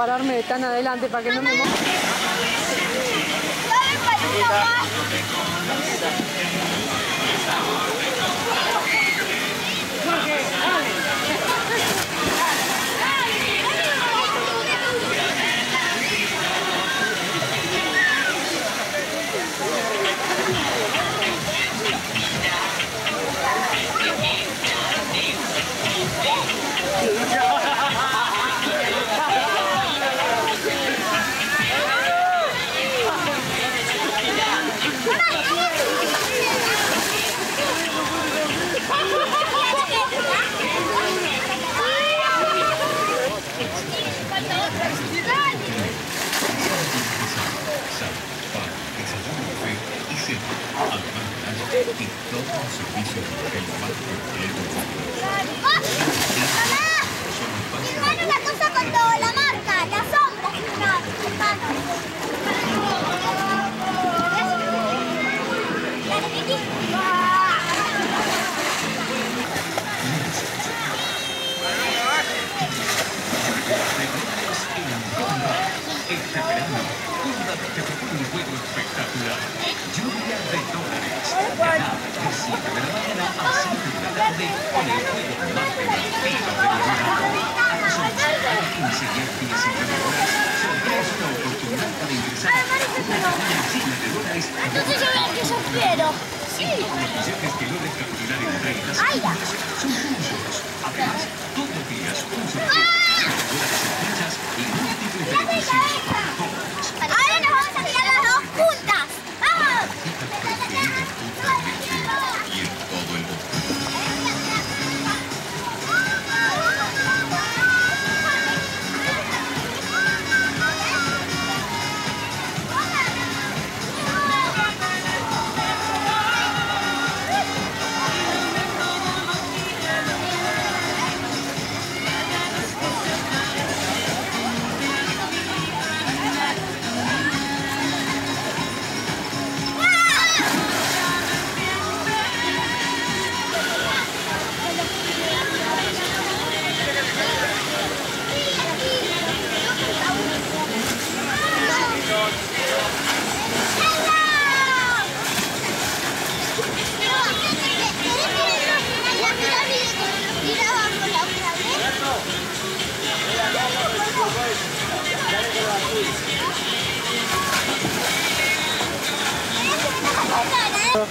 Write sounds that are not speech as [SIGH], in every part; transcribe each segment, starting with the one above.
pararme tan adelante para que no me moje. Este verano, Honda te propone un juego espectacular. Lluvia de dólares. De 7 de la mañana a 5 de la tarde con el juego más divertido del verano. Amazon paga 15 y 19 dólares. Sorteas una oportunidad para ingresar a una de dólares. Entonces yo veo que yo quiero. Sí. Los billetes que capturar en 30 Ay, ya. segundos son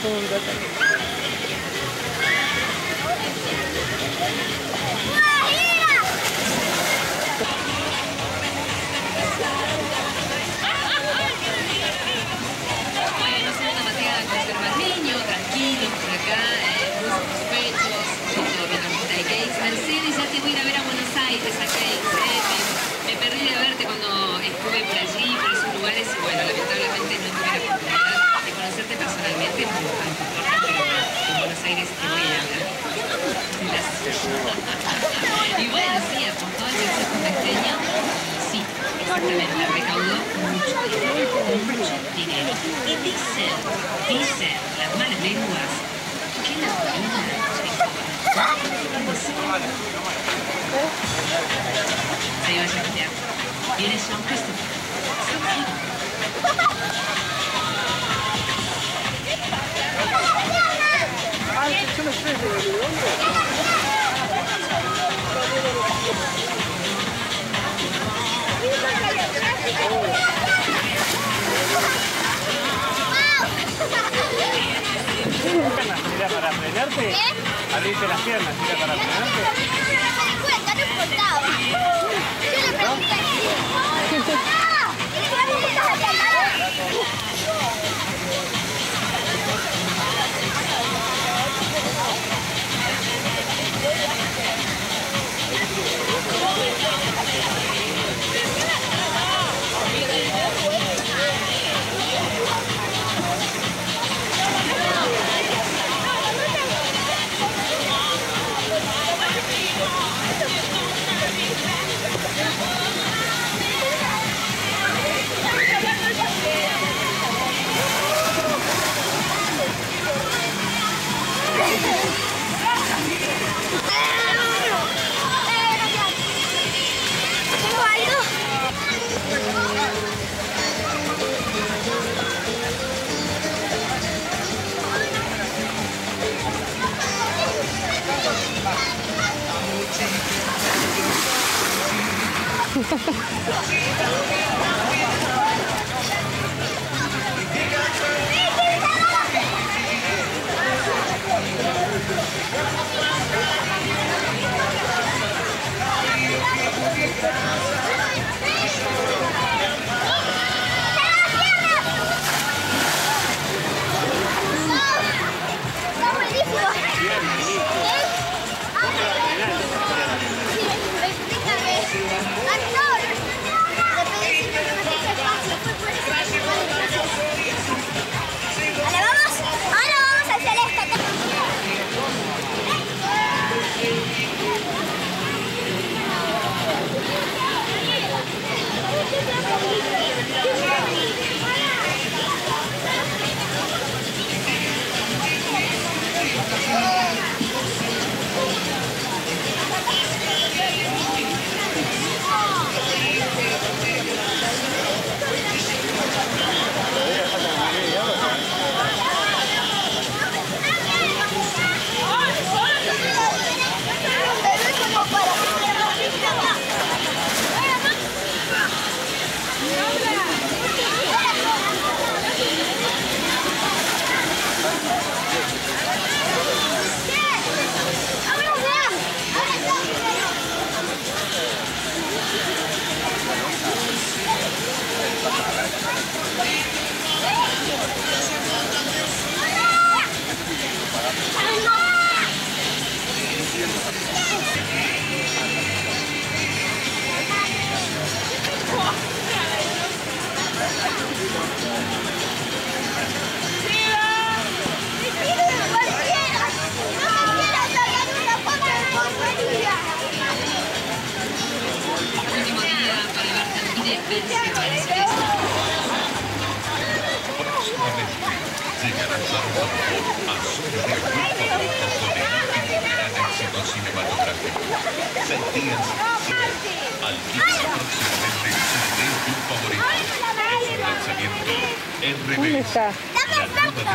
そうだた。Exactamente, recaudó mucho dinero, mucho dinero. Y dicen, dicen las malas lenguas que la Marina se iba a. Viene Christopher. ¿Era ¿Abriste las piernas? ¿Era para frenarte?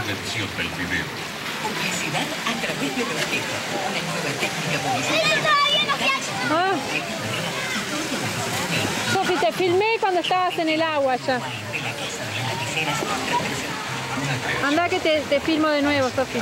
Dimensión del video. Publicidad a través del objeto. Una nueva técnica publicitaria. Sofi, te filmé cuando estabas en el agua ya. De la casa de las lapiceras representa Anda que te, filmo de nuevo, Sofi.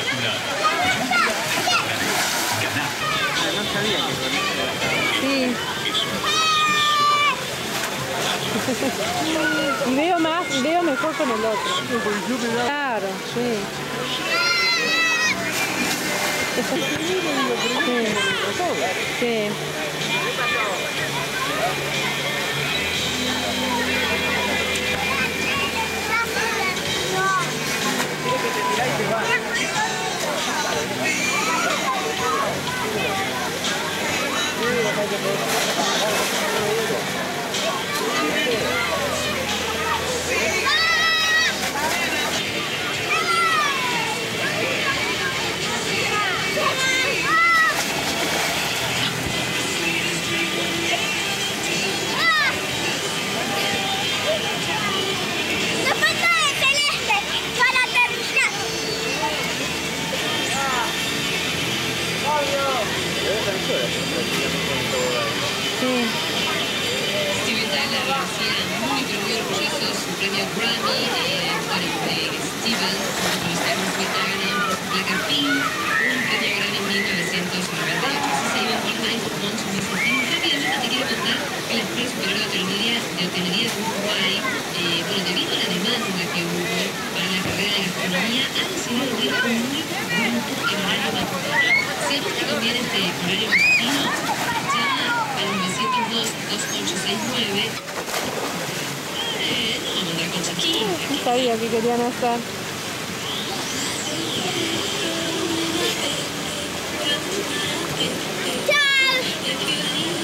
Espectacular. Ganar Sí. [LAUGHS] Veo más, veo mejor con el otro. Claro. Sí. [LAUGHS] Sí. Sí, sabía que querían estar. ¡Chao!